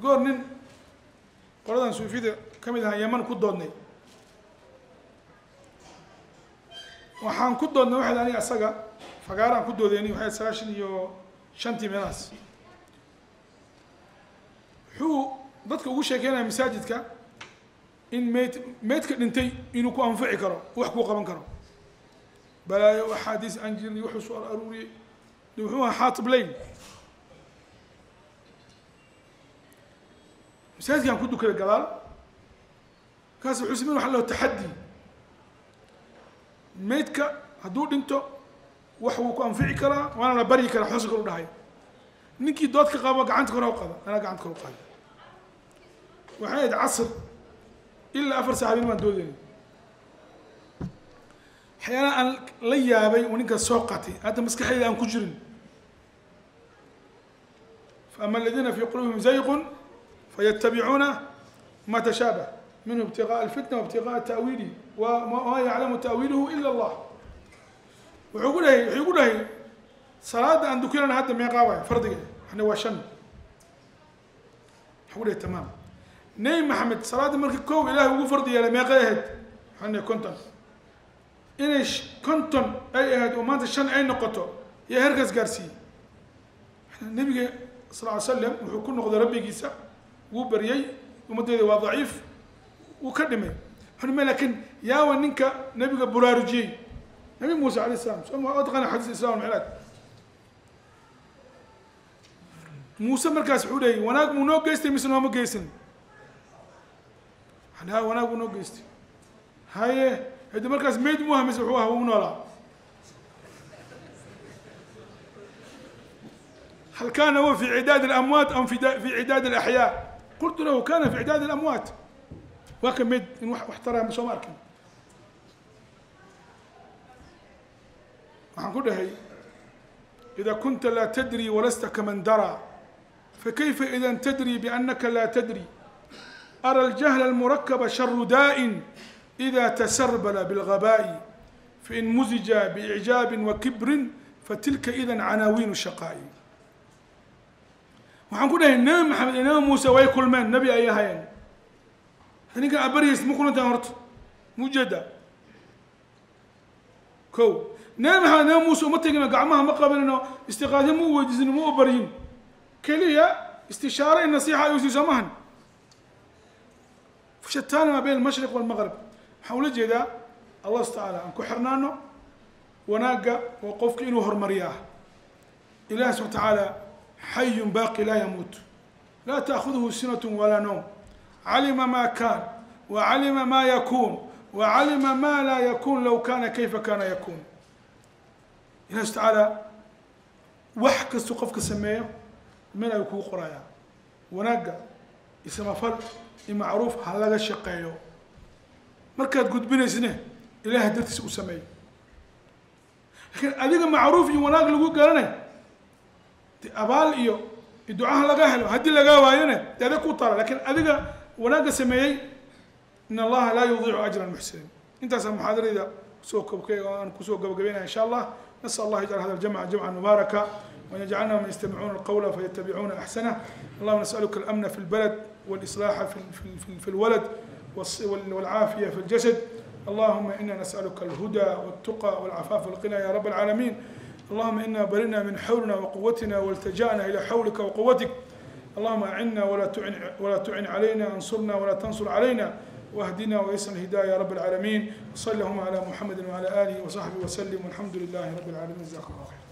goor nin qoladan suufiyada ka mid ahaa yaman ku doodnay. Waxaan ku doodnay waxayd aniga asaga fagaaraan ku doodeyni waxay sagaashan iyo shantii meelahaas. Wuxuu dadka ugu sheekeynaya masaajidka in meyd meydka dhintay inuu ku anfici karo wax kuu qaban karo. Balaayo axaadiis aan jirin wuxuu soo aruuriyey wuxuu ahaa xaatib masaajidkaan ku dukaday gadaal kaas wuxuu sameyn waxa lao taxaddi. Meydka hadduu dhinto wax wuu ku anfici karaa waana la baryi karaa xuska u dhahay. Ninkii dood ka qabo gacanta kore qada anaa gacanta kore u qaada waxay ahayd casr ilaa afar saxaabin baan doodeyna waxyaalaha aan la yaabay uu ninkaas soo qatay hadda maskaxdayda aan ku jirin. Faama aladiina fi qulubihim zayqun فيتبعون ما تشابه منه ابتغاء الفتنة وابتغاء تأويله وما يعلم تأويله إلا الله. ويقول هي يقول هي صلاة أن ذكرنا هذا ما قاوى فرضي إحنا وشن يقول هي تمام. نبي محمد صلاة مرك كوب إله يقول فرضي لما قاهد إحنا كنتم. إنش كنتم أي أحد وما تشن أي نقطة. يا هرجس جارسي النبي صلى الله عليه وسلم وحكون نقد ربي جيسا wuu baryey ummaddeeda waa daciif wuu ka dhimay. Wuxuum laakiin yaawa ninka nabiga buraarujiyey. Nabi muuse alayh salam soma ataqana xadiis islam micraaj. Muuse markaas wuxuu leeyay wanaag muu noo geystay mise nooma geysan? Ha wanaag uu noo geystay. Haye hadi markaas mayd mu aha mise wuxuu aha uu noolaa. Hal kana huwa fi cidaad اlamwaat am fi cidaad اlaxyaa قلت له كان في عداد الأموات. وكم مد واحترم سو ماركن waxaan هي إذا كنت لا تدري ولست كمن درى فكيف إذا تدري بأنك لا تدري؟ أرى الجهل المركب شر داء إذا تسربل بالغباء فإن مزج بإعجاب وكبر فتلك إذا عناوين الشقاء dhahay nebi maxamed iyo nebi muuse way kulmeen nebi ayay hayeen ninkan abaryays ma kulantaan horta mujeeda ko nebi maxamed nebi muuse uma tegino gacmaha ma qabanino istiqaadyo ma u weydiisin ma u baryin keliya istishaare iyo nasiixa ayuu sii soo mahan shataana maa bayn almashriq walmaqrib waxaan ula jeedaa allah subhana tacaala aan ku xirnaano wanaagga xayu baaqi laa yamuutu laa taakhuduhu sinatu walaa nowm calima maa kaan wa calima maa yakuun wa calima maa laa yakuun low kaana kayfa kaana yakuun. Ilah su tacaala wax kastu qofka sameeyo min ay kugu qoraya wanaagga iyo samafal iyo macruuf ha laga shaqeeyo. Markaad gudbinaysne ilaah dartiisa u sameeyo. Laakiin adiga macruuf iyo wanaag lagu garanay أبال إيو الدعاء لقاه له هدي لقى وينا هذا كوتار لكن أذى وناقة سمي إن الله لا يضيع أجر المحسنين أنت سام حاضر إذا سوق بكي وأنا كسوق قبل قبينا إن شاء الله نسأل الله يجعل هذا الجمع جمعا مباركا وأن يجعلنا من يستمعون القول فيتبعون أحسنه اللهم نسألك الأمن في البلد والإصلاح في في في, في الولد والعافية في الجسد اللهم إنا نسألك الهدى والتقى والعفاف والقنا يا رب العالمين اللهم إنا برنا من حولنا وقوتنا والتجأنا إلى حولك وقوتك. اللهم أعنا ولا تعن ولا تعن علينا انصرنا ولا تنصر علينا. واهدنا ويسر الهداية يا رب العالمين. وصلى اللهم على محمد وعلى آله وصحبه وسلم. والحمد لله رب العالمين. جزاكم الله خير